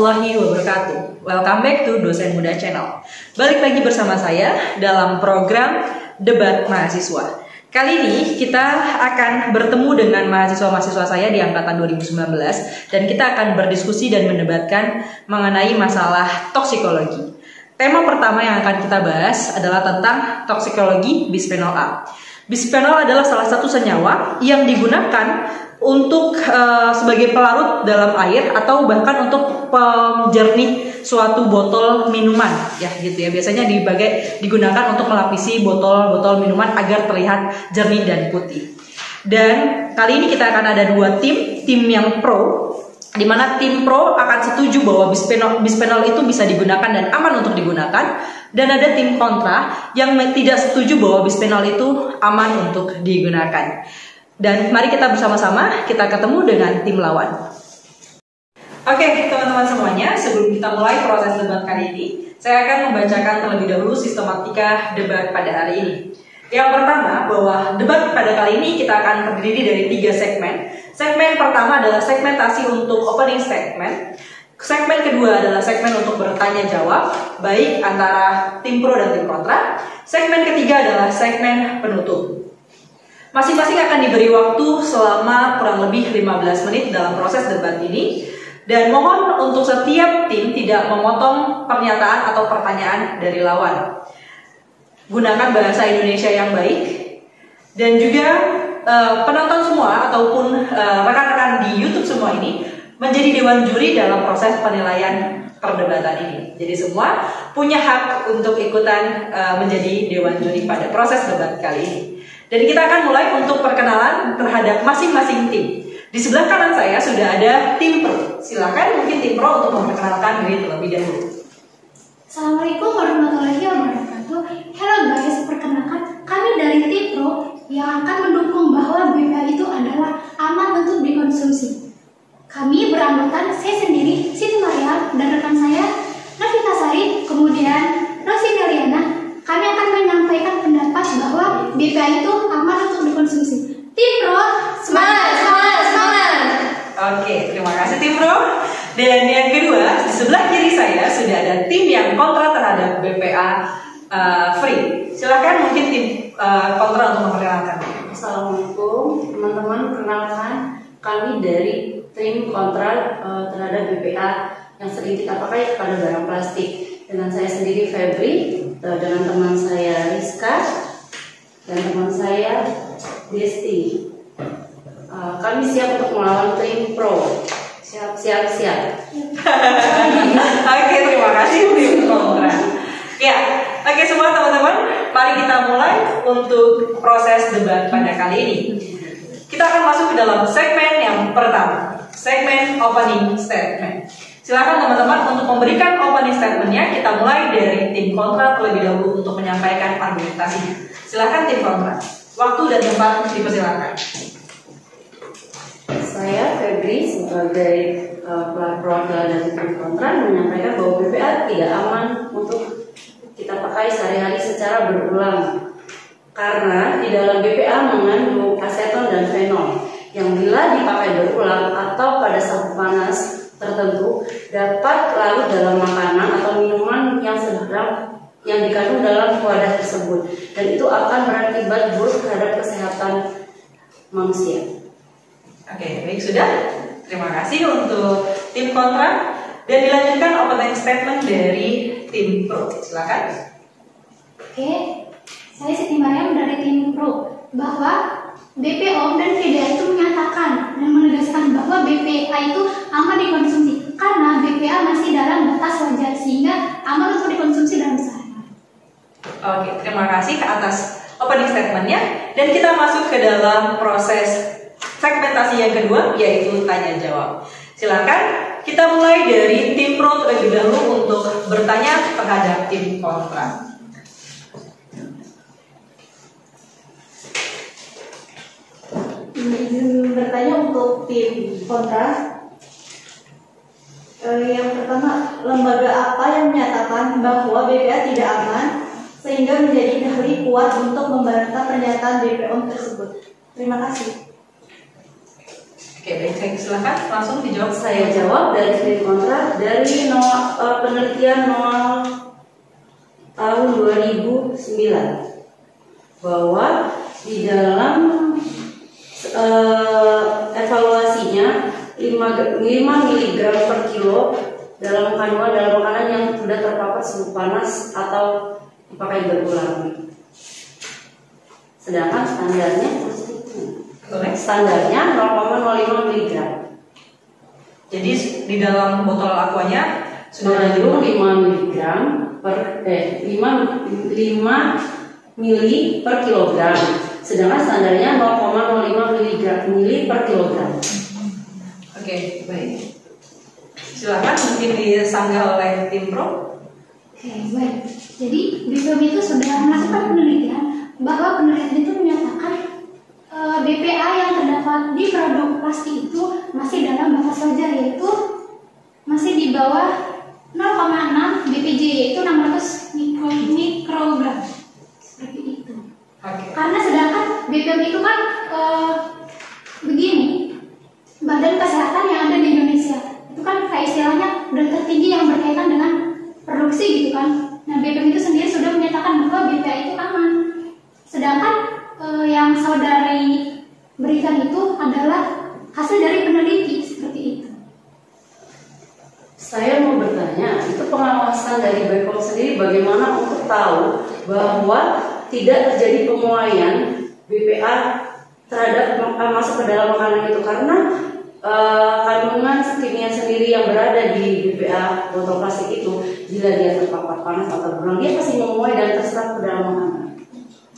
Warahmatullahi wabarakatuh. Welcome back to Dosen Muda Channel. Balik lagi bersama saya dalam program Debat Mahasiswa. Kali ini kita akan bertemu dengan mahasiswa-mahasiswa saya di angkatan 2019 dan kita akan berdiskusi dan mendebatkan mengenai masalah toksikologi. Tema pertama yang akan kita bahas adalah tentang toksikologi bisphenol A. Bisphenol adalah salah satu senyawa yang digunakan untuk uh, sebagai pelarut dalam air atau bahkan untuk penjernih suatu botol minuman. Ya gitu ya. Biasanya dibagai digunakan untuk melapisi botol-botol minuman agar terlihat jernih dan putih. Dan kali ini kita akan ada dua tim. Tim yang pro di mana tim pro akan setuju bahwa bisphenol, bisphenol itu bisa digunakan dan aman untuk digunakan dan ada tim kontra yang tidak setuju bahwa bisphenol itu aman untuk digunakan. Dan mari kita bersama-sama kita ketemu dengan tim lawan. Oke, teman-teman semuanya, sebelum kita mulai proses debat kali ini, saya akan membacakan terlebih dahulu sistematika debat pada hari ini. Yang pertama, bahwa debat pada kali ini kita akan terdiri dari tiga segmen. Segmen pertama adalah segmentasi untuk opening statement. Segmen kedua adalah segmen untuk bertanya jawab, baik antara tim pro dan tim kontra. Segmen ketiga adalah segmen penutup. Masing-masing akan diberi waktu selama kurang lebih 15 menit dalam proses debat ini dan mohon untuk setiap tim tidak memotong pernyataan atau pertanyaan dari lawan. Gunakan bahasa Indonesia yang baik dan juga uh, penonton semua ataupun uh, rekan-rekan di YouTube semua ini menjadi dewan juri dalam proses penilaian perdebatan ini. Jadi semua punya hak untuk ikutan uh, menjadi dewan juri pada proses debat kali ini. Dan kita akan mulai untuk perkenalan terhadap masing-masing tim. Di sebelah kanan saya sudah ada tim pro. Silakan mungkin tim pro untuk memperkenalkan diri terlebih dahulu. Assalamualaikum warahmatullahi wabarakatuh. Halo guys, perkenalkan kami dari tim pro yang akan mendukung bahwa BPA itu adalah aman untuk dikonsumsi. Kami beranggotakan saya sendiri, Siti Maria, dan rekan saya, Navita Sari, kemudian Rosi Daliana, kami akan menyampaikan pendapat bahwa BPA itu aman untuk dikonsumsi. Tim Pro, semangat, semangat, semangat. Oke, terima kasih tim Pro. Dan yang kedua, di sebelah kiri saya sudah ada tim yang kontra terhadap BPA uh, eh, free. Silakan mungkin tim uh, kontra untuk memperkenalkan. Assalamualaikum teman-teman, perkenalkan kami dari tim kontra uh, terhadap BPA yang sering kita pakai pada barang plastik dengan saya sendiri Febri, eh, dengan teman saya Rizka, dan teman saya Desti. Eh, kami siap untuk melawan tim pro. Siap, siap, siap. oke, terima kasih tim kontra. Ya, oke semua teman-teman, mari kita mulai untuk proses debat pada kali ini. Kita akan masuk ke dalam segmen yang pertama, segmen opening statement. Silakan teman-teman untuk memberikan opening statementnya. Kita mulai dari tim kontra terlebih dahulu untuk menyampaikan argumentasi. Silakan tim kontra. Waktu dan tempat dipersilakan. Saya Febri sebagai uh, perwakilan dari tim kontra menyampaikan bahwa BPA tidak aman untuk pakai sehari-hari secara berulang karena di dalam BPA mengandung aseton dan fenol yang bila dipakai berulang atau pada saat panas tertentu dapat larut dalam makanan atau minuman yang sedang yang dikandung dalam wadah tersebut dan itu akan berakibat buruk terhadap kesehatan manusia. Oke, baik sudah. Terima kasih untuk tim kontra dan dilanjutkan opening statement dari tim pro. Silakan. Oke, saya Siti Mariam dari tim pro bahwa BPOM dan VDA itu menyatakan dan menegaskan bahwa BPA itu aman dikonsumsi karena BPA masih dalam batas wajar sehingga aman untuk dikonsumsi dalam sehari. Oke, terima kasih ke atas opening statementnya dan kita masuk ke dalam proses segmentasi yang kedua yaitu tanya jawab. Silakan kita mulai dari tim pro terlebih dahulu untuk bertanya terhadap tim kontra. Izin bertanya untuk tim kontra. Eh, yang pertama, lembaga apa yang menyatakan bahwa BPA tidak aman sehingga menjadi dalih kuat untuk membantah pernyataan BPOM tersebut? Terima kasih. Oke, baik. Saya silakan langsung dijawab. Saya jawab dari studi kontrak dari no, eh, penelitian tahun 2009 bahwa di dalam eh, evaluasinya 5, ge- 5 mg per kilo dalam kandungan dalam makanan yang sudah terpapar suhu panas atau dipakai berulang. Sedangkan standarnya standarnya 0,05 mg. Jadi di dalam botol aquanya sudah ada Mengandung di 5 mg per eh 5 5 mili per kilogram. Sedangkan standarnya 0,05 mg mili per kilogram. Oke, baik. Silakan mungkin disanggah oleh tim pro. Oke, baik. Jadi BPOM itu sudah melakukan penelitian bahwa penelitian itu menyatakan eh, BPA yang terdapat di produk plastik itu masih dalam batas wajar yaitu masih di bawah 0,6 BPJ yaitu 600 mikro mikrogram seperti itu. Oke. Karena sedangkan BPOM itu kan eh, begini, Badan Kesehatan yang ada di Indonesia itu kan kayak istilahnya udah tertinggi yang berkaitan dengan produksi gitu kan. Nah BPOM itu sendiri sudah menyatakan bahwa BPA itu aman. Sedangkan eh, yang saudari berikan itu adalah hasil dari peneliti seperti itu. Bertanya, itu pengawasan dari BPOM sendiri bagaimana untuk tahu bahwa tidak terjadi pemuaian BPA terhadap mak- masuk ke dalam makanan itu karena eh, kandungan kimia sendiri yang berada di BPA botol plastik itu bila dia terpapar panas atau berulang dia pasti memuai dan terserap ke dalam makanan.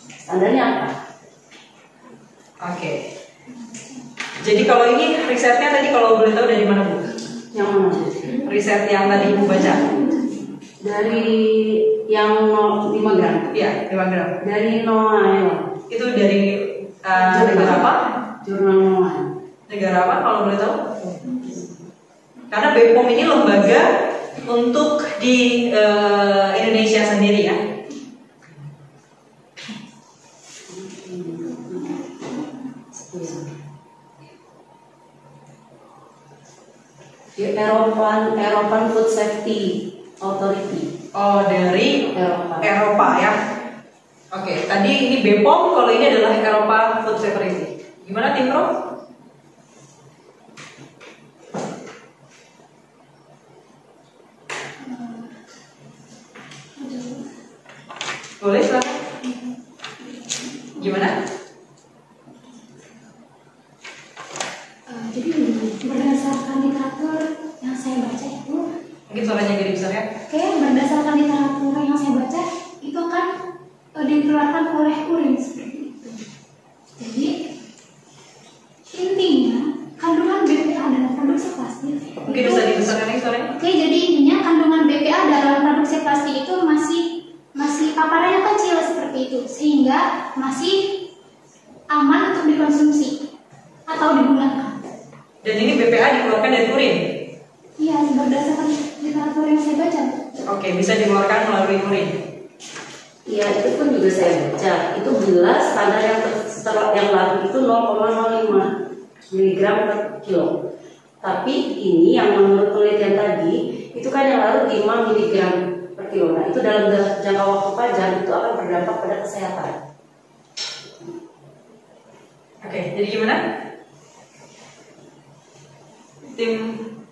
Standarnya apa? Oke. Jadi kalau ini risetnya tadi kalau boleh tahu dari mana Bu? Yang mana? Riset yang tadi Ibu baca. Dari yang 0, 5 gram. Iya, 5 gram. Dari Noah, Itu dari uh, negara apa? jurnal Noah. Negara apa kalau boleh tahu? Karena BPOM ini lembaga untuk di eh, Indonesia sendiri ya. Di Eropan Eropan Food Safety Authority Oh, dari Eropa. Eropa ya. Oke, tadi ini BPOM, kalau ini adalah Eropa Food Security. Gimana tim Pro? Boleh silakan. Gimana? Eh, jadi begini, berdasarkan literatur yang saya baca itu Mungkin suaranya jadi besar ya. Oke, berdasarkan literatur yang saya baca, itu kan eh, dikeluarkan oleh urin seperti itu. Jadi intinya kandungan BPA dalam produksi plastik. Mungkin itu- bisa dibesarkan lagi suaranya. Oke, jadi intinya kandungan BPA dalam produksi plastik itu masih masih paparannya kecil seperti itu, sehingga masih aman untuk dikonsumsi atau digunakan. Dan ini BPA dikeluarkan dari urin. Iya, berdasarkan literatur yang saya baca. Oke, bisa dikeluarkan melalui urin. Iya itu pun juga saya baca itu jelas standar yang ter- yang lalu itu 0,05 mg per kilo. Tapi ini yang menurut penelitian tadi itu kan yang lalu 5 mg per kilo. Nah itu dalam da- jangka waktu panjang itu akan berdampak pada kesehatan. Oke, jadi gimana? Tim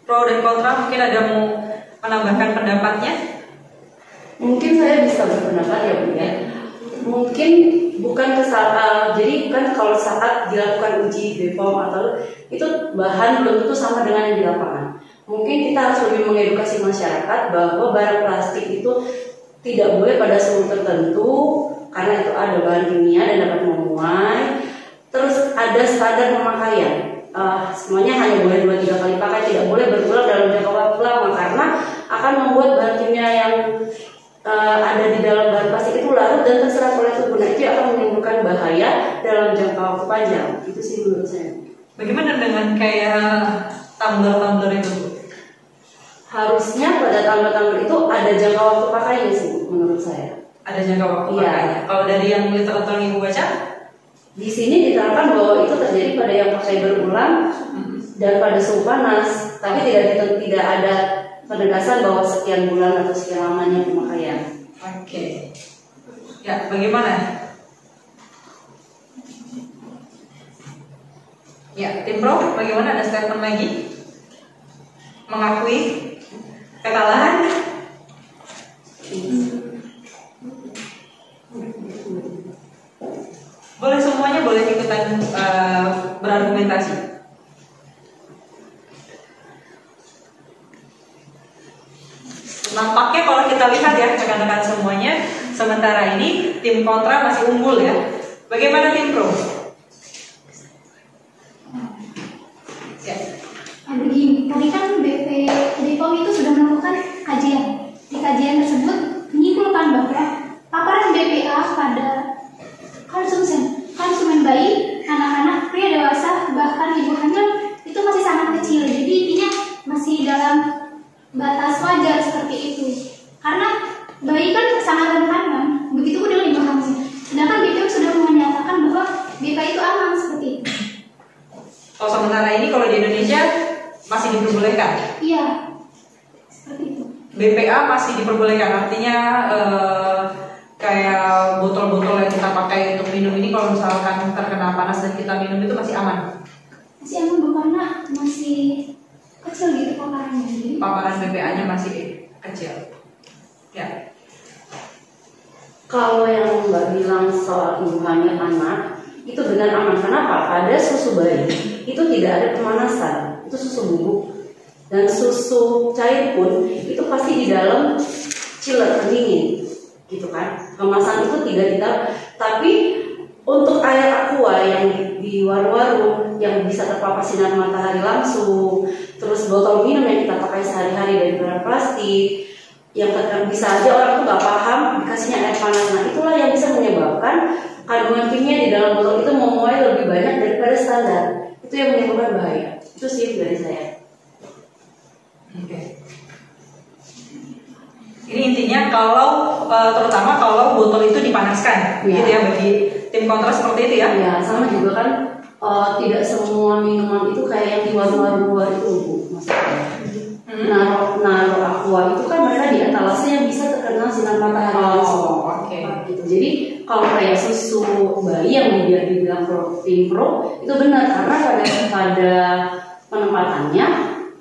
pro dan kontra mungkin ada mau menambahkan pendapatnya? Mungkin saya bisa berpendapat ya Bu ya. Mungkin bukan kesalahan. Jadi kan kalau saat dilakukan uji BPOM atau itu bahan belum tentu sama dengan yang di lapangan. Mungkin kita harus lebih mengedukasi masyarakat bahwa barang plastik itu tidak boleh pada suhu tertentu karena itu ada bahan kimia dan dapat memuai. Terus ada standar pemakaian. Eh, semuanya hanya boleh dua tiga kali pakai, tidak boleh berulang dalam jangka waktu lama karena akan membuat eh, ada di dalam bahan plastik itu larut dan terserap oleh tubuh. Nah itu akan menimbulkan bahaya dalam jangka waktu panjang. Itu sih menurut saya. Bagaimana dengan kayak tumbler-tumbler itu? Harusnya pada tumbler-tumbler itu ada jangka waktu pakainya sih menurut saya. Ada jangka waktu Iya. pakainya. Kalau dari yang literatur yang ibu baca, Di sini diterangkan bahwa itu terjadi pada yang pakai berulang dan pada suhu panas, tapi tidak tidak ada penegasan bahwa sekian bulan atau sekian lamanya pemakaian. Oke. Ya, bagaimana? Ya, tim pro, bagaimana ada statement lagi? Mengakui kekalahan? Boleh semuanya boleh ikutan uh, berargumentasi. Nampaknya kalau kita lihat ya rekan-rekan semuanya, sementara ini tim kontra masih unggul ya. Bagaimana tim pro? Ya. Nah, begini, tadi kan BP Depom itu sudah melakukan kajian. Di kajian tersebut menyimpulkan bahwa paparan BPA pada konsumen konsumen bayi, anak-anak, pria dewasa, bahkan ibu hamil itu masih sangat kecil. Jadi intinya masih dalam batas wajar seperti itu. Karena bayi kan sangat rentan kan, begitu pun dengan ibu hamil. Sedangkan BPOM sudah menyatakan bahwa BPA itu aman seperti itu. Oh sementara ini kalau di Indonesia masih diperbolehkan. Iya, seperti itu. BPA masih diperbolehkan artinya eh, kayak botol-botol yang kita pakai untuk minum ini kalau misalkan terkena panas dan kita minum itu masih aman. Masih aman bu karena masih kecil gitu paparannya. Jadi Paparan BPA-nya masih kecil. Ya. Kalau yang Mbak bilang soal ibu hamil anak itu benar aman. Kenapa? Pada susu bayi itu tidak ada pemanasan, itu susu bubuk dan susu cair pun itu pasti di dalam chiller pendingin, gitu kan? Kemasan itu tidak tidak. Tapi untuk air aqua yang di, warung-warung yang bisa terpapar sinar matahari langsung, terus botol minum yang kita pakai sehari-hari dari bahan plastik, yang kadang bisa aja orang tuh nggak paham dikasihnya air panas. Nah itulah yang bisa menyebabkan kandungan kimia di dalam botol itu memuai lebih banyak daripada standar. Itu yang menyebabkan bahaya. Itu sih dari saya. Oke. Ini intinya kalau eh, terutama kalau botol itu dipanaskan, Iya. gitu ya bagi tim kontra seperti itu ya. ya sama juga kan eh, tidak semua minuman itu kayak yang di warung-warung luar itu bu maksudnya Hmm. naruh naruh aqua itu kan mereka di etalasenya yang bisa terkena sinar matahari Oh, langsung oke. gitu. Jadi kalau kayak susu bayi yang dia dibilang protein pro itu benar karena pada pada penempatannya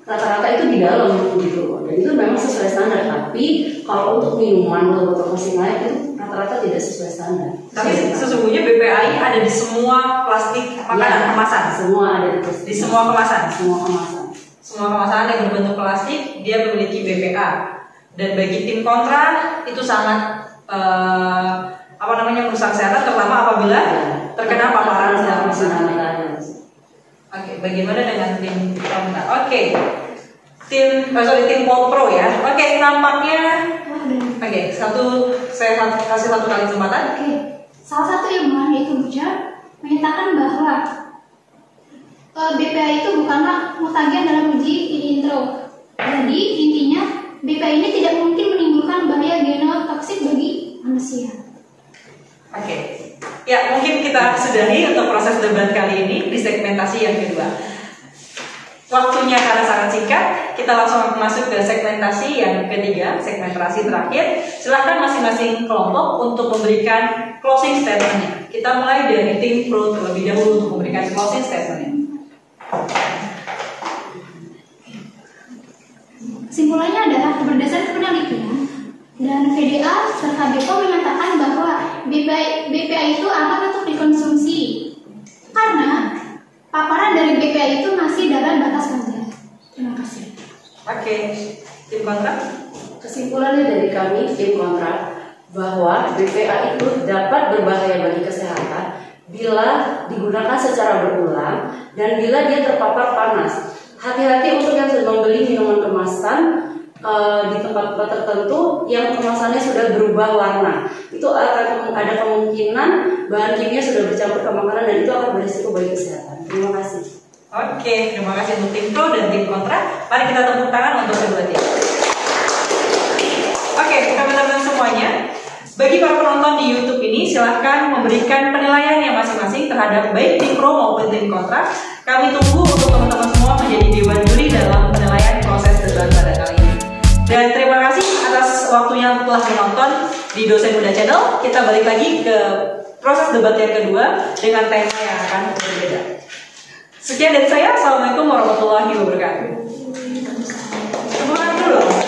rata-rata itu di dalam gitu. Dan itu memang sesuai standar. Tapi kalau untuk minuman atau botol plastik lain itu rata-rata tidak sesuai standar. Tapi Sesuai sesungguhnya BPAI ada di semua plastik makanan Ya, kemasan. Semua ada di Di semua kemasan. Semua kemasan. Semua kemasan yang berbentuk plastik dia memiliki BPA. Dan bagi tim kontra itu sangat eh, apa namanya merusak kesehatan terutama apabila terkena paparan sinar matahari. Oke, bagaimana dengan tim kontra? Oke, tim, oh sorry tim Pol Pro ya. Oke, nampaknya, oke satu saya kasih satu kali kesempatan. Oke, salah satu ilmuwan yaitu Bujar menyatakan bahwa eh, BPA itu bukanlah mutagen dalam uji in intro. Jadi intinya BPA ini tidak mungkin menimbulkan bahaya genotoksik bagi manusia. Oke, ya mungkin kita sudahi untuk proses debat kali ini di segmentasi yang kedua. Waktunya karena sangat singkat, kita langsung masuk ke segmentasi yang ketiga, segmentasi terakhir. Silahkan masing-masing kelompok untuk memberikan closing statementnya. Kita mulai dari tim pro terlebih dahulu untuk memberikan closing statementnya. Kesimpulannya adalah berdasarkan penelitian dan VDA serta BPOM menyatakan bahwa BPA itu aman untuk dikonsumsi karena paparan dari BPA itu masih dalam batas wajar. Terima kasih. Oke, tim kontra. Kesimpulannya dari kami tim kontra bahwa BPA itu dapat berbahaya bagi kesehatan bila digunakan secara berulang dan bila dia terpapar panas. Hati-hati untuk yang sedang membeli minuman kemasan di tempat-tempat tertentu yang kemasannya sudah berubah warna. Itu akan ada kemungkinan bahan kimia sudah bercampur ke makanan dan itu akan berisiko bagi kesehatan. Terima kasih. Oke, terima kasih untuk tim pro dan tim kontra. Mari kita tepuk tangan untuk kedua tim. Oke, teman-teman semuanya. Bagi para penonton di YouTube ini, silahkan memberikan penilaiannya masing-masing terhadap baik tim pro maupun tim kontra. Kami tunggu untuk teman-teman semua menjadi dewan juri dalam penilaian proses debat pada kali ini. Dan terima kasih atas waktunya telah menonton di Dosen Muda Channel. Kita balik lagi ke proses debat yang kedua dengan tema yang akan berbeda. Sekian dari saya. Assalamualaikum warahmatullahi wabarakatuh. Semangat dulu.